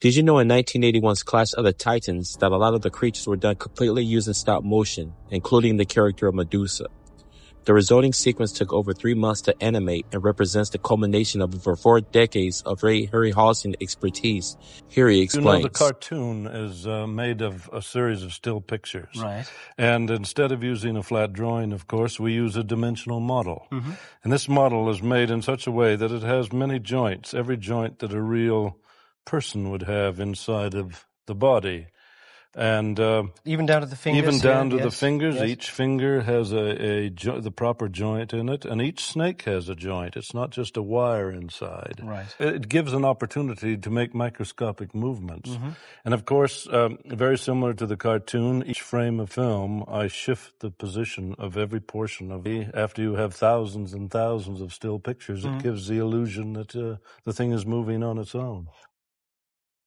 Did you know in 1981's Clash of the Titans that a lot of the creatures were done completely using stop motion, including the character of Medusa? The resulting sequence took over three months to animate and represents the culmination of over four decades of Ray Harryhausen expertise. Here he explains. You know, the cartoon is uh, made of a series of still pictures. Right. And instead of using a flat drawing, of course, we use a dimensional model. Mm-hmm. And this model is made in such a way that it has many joints, every joint that a real person would have inside of the body. And uh, even down to the fingers. Even down here, to yes. the fingers. Yes. Each finger has a, a jo- the proper joint in it, and each snake has a joint. It's not just a wire inside. Right. It gives an opportunity to make microscopic movements. Mm-hmm. And of course, um, very similar to the cartoon, each frame of film, I shift the position of every portion of it. After you have thousands and thousands of still pictures, Mm-hmm. it gives the illusion that uh, the thing is moving on its own.